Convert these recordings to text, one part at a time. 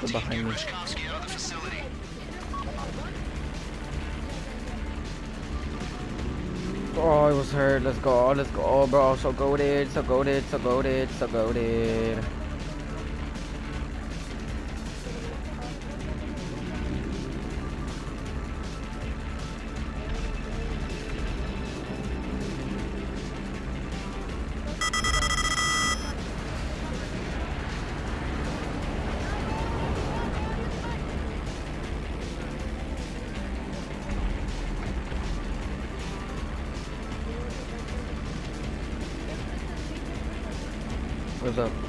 Go behind me. Oh, I was hurt. Let's go. Let's go, oh, bro. So goaded. So goaded. So goaded. So goaded. What's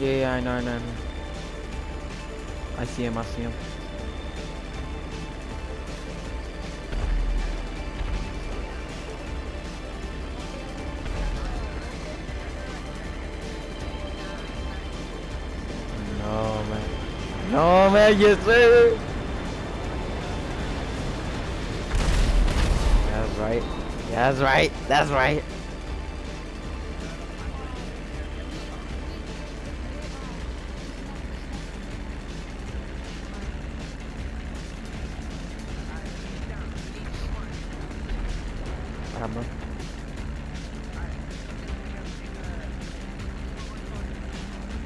Yeah, yeah, I know, I know, I see him, I see him. No, man. No, man, yes, sir. That's right. That's right. That's right.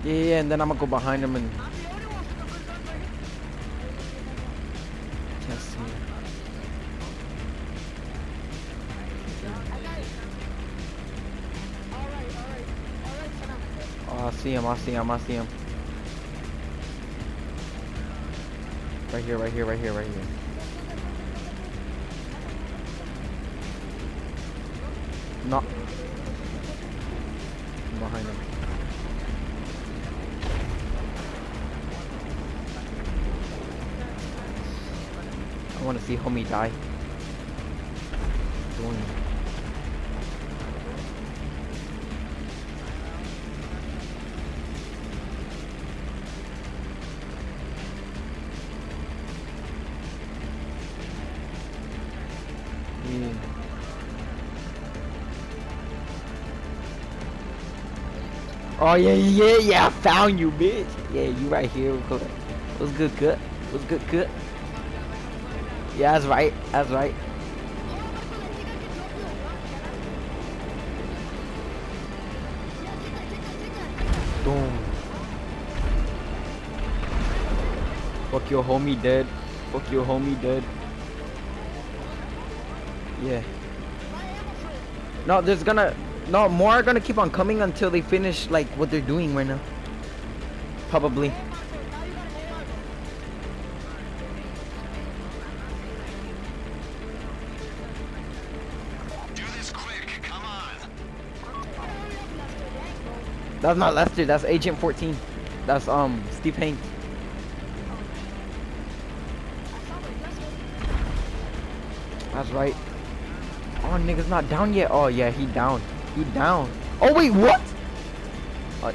Yeah, yeah, and then I'm gonna go behind him and. See him. Oh, I see him, I see him, I see him. Right here, right here, right here, right here. I want to see homie die. Oh yeah, yeah, yeah! I found you, bitch. Yeah, you right here. What's good? Good. What's good, cut? Yeah, that's right. That's right. Boom. Fuck your homie dead. Fuck your homie dead. Yeah. No, there's gonna no more are gonna keep on coming until they finish like what they're doing right now. Probably. That's not Lester, that's Agent 14. That's um Steve Hank. That's right. Oh nigga's not down yet. Oh yeah, he down. He down. Oh wait, what? Uh,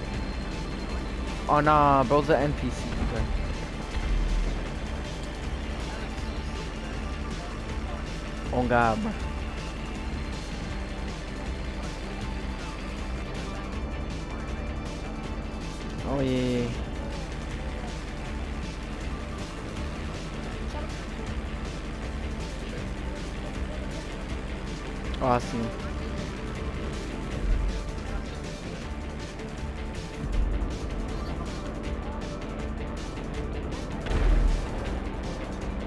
oh nah, bro's an NPC. Okay. Oh god, bro. Oh, I.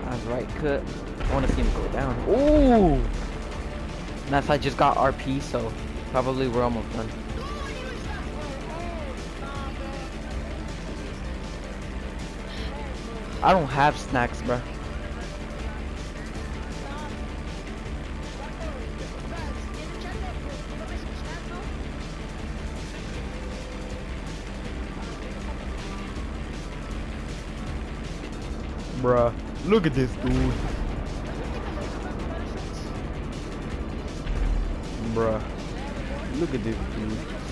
That's right, cut. I want to see him go down. Ooh! That's I just got RP, so probably we're almost done. I don't have snacks, bro. Bruh, look at this dude. Bruh, look at this dude.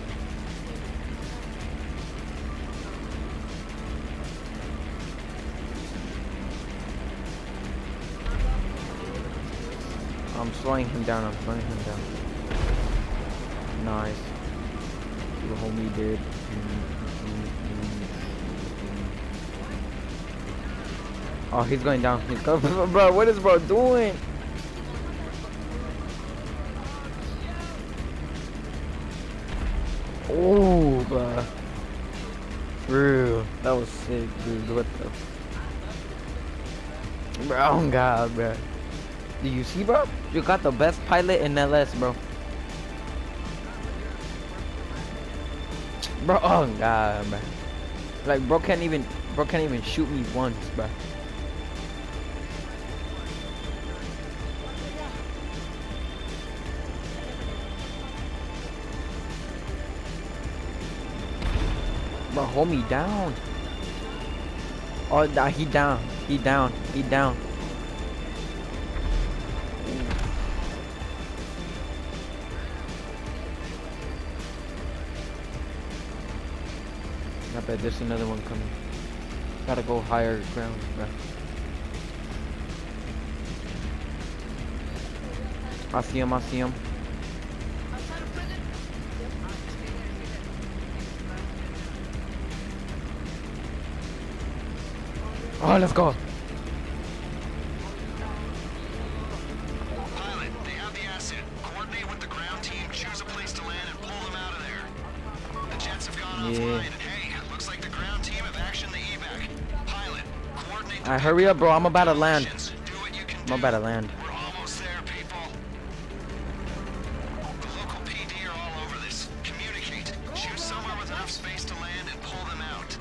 I'm slowing him down, I'm slowing him down. Nice. You homie did. Oh, he's going down. He's going, bro. What is bro doing? Oh, bro. Real. That was sick, dude. What the? Bro, oh God, bro. Do you see, bro? You got the best pilot in LS, bro. Bro, oh God, bro. Like, bro can't even, bro can't even shoot me once, bro. Bro, hold me down. Oh, nah, he down. He down. He down. I bet there's another one coming. Gotta go higher ground, bro. I see him, I see him. Oh, let's go. Hurry up, bro. I'm about to land. I'm about to land. We're almost there, people. Communicate. Somewhere with enough space to land and pull them out.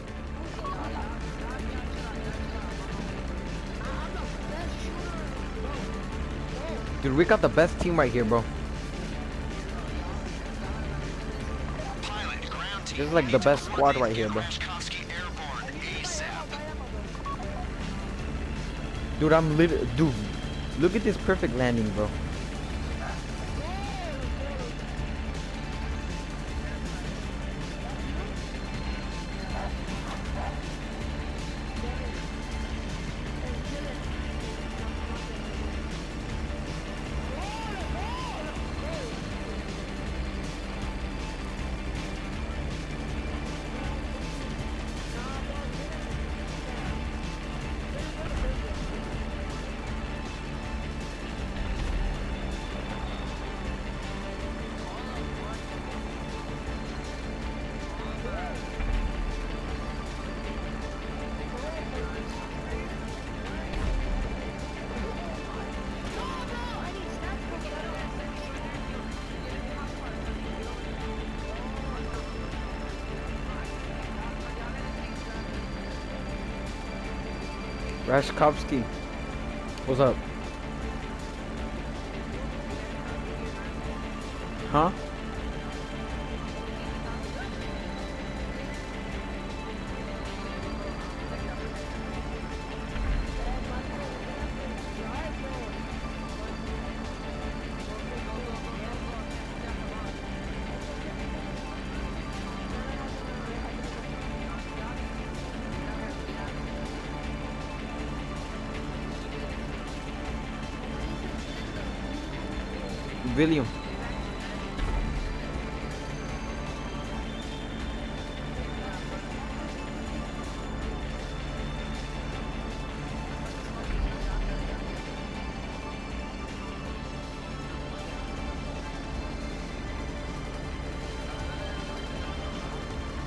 Dude, we got the best team right here, bro. Pilot, team. This is like the best squad right here, bro. Dude, I'm lit. Dude, look at this perfect landing, bro. Rashkovsky. What's up? Huh? William.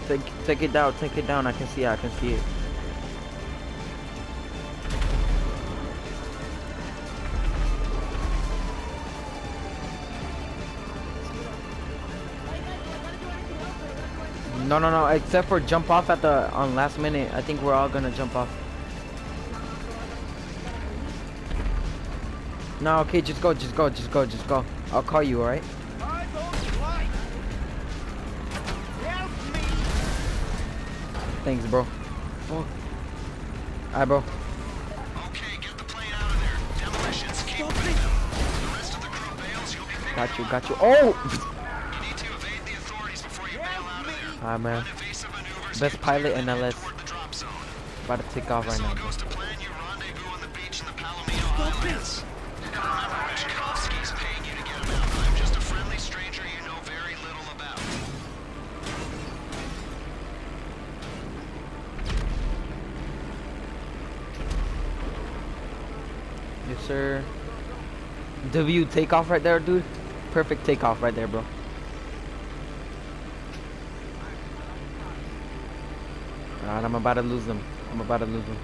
Take, take it down, take it down, I can see it, I can see it. No, no, no. Except for jump off at the on last minute. I think we're all gonna jump off. No, okay, just go, just go, just go, just go. I'll call you, alright? I don't like. Help me. Thanks, bro. Fuck. Alright, bro. Okay, get the plane out of there. Demolitions, keep moving them. The rest of the crew bails, you'll be Got you, got you. Oh! Alright, man. Best pilot in LS. About to take off right now. Yes, sir. W takeoff right there, dude. Perfect takeoff right there, bro. Alright, I'm about to lose them. I'm about to lose them.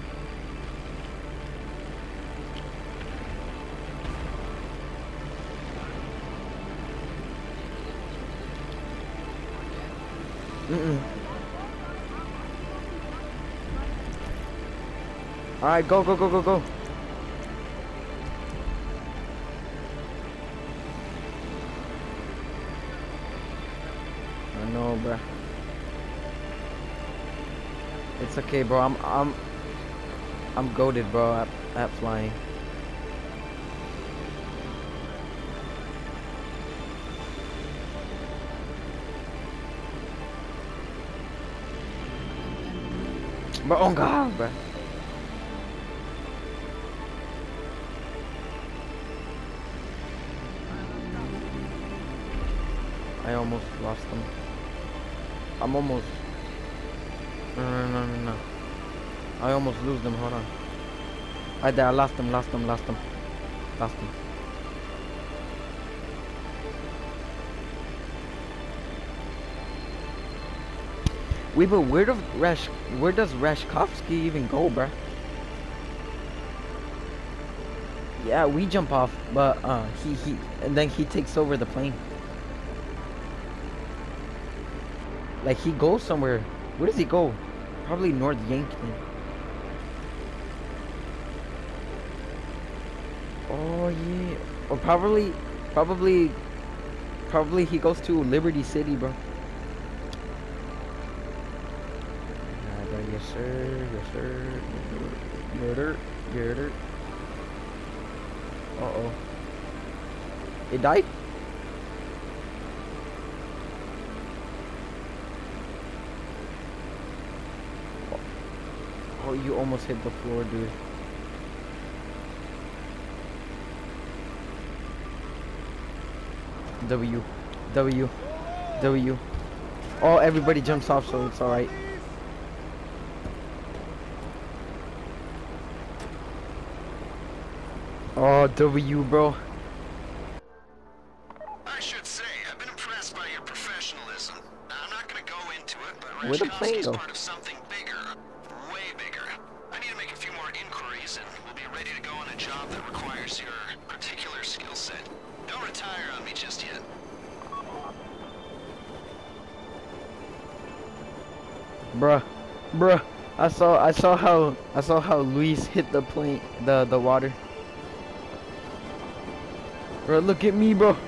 Mm-mm. Alright, go, go, go, go, go. I know, bro. It's okay, bro. I'm I'm I'm goaded, bro, at, at flying. Bro, oh god, bro. I almost lost them. I'm almost. No, no, no, no. I almost lose them. Hold on. I there. I lost them. Lost them. Lost them. Lost them. Wait, but where does Rash? Where does Rashkovsky even go, bruh? Yeah, we jump off, but uh, he he, and then he takes over the plane. Like he goes somewhere. Where does he go? Probably North Yankton. Oh yeah. Or probably, probably, probably he goes to Liberty City, bro. Yes sir. Yes sir. Murder. Murder. Uh oh. It died. Oh, you almost hit the floor, dude. W. W. W. Oh, everybody jumps off, so it's alright. Oh, W, bro. I should say, I've been impressed by your professionalism. Now, I'm not going to go into it, but Where'd the plane go? And we'll be ready to go on a job that requires your particular skill set. Don't retire on me just yet. Bruh. Bruh. I saw I saw how I saw how Luis hit the plane the the water. Bro, look at me, bro.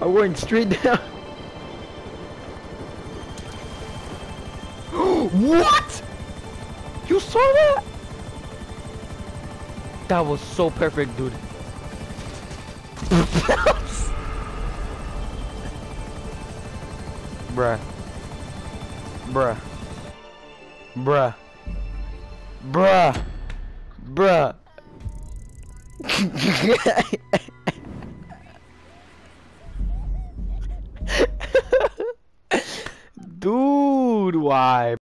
I went straight down. what? You saw that? That was so perfect, dude. Bruh. Bruh. Bruh. Bruh. Bruh.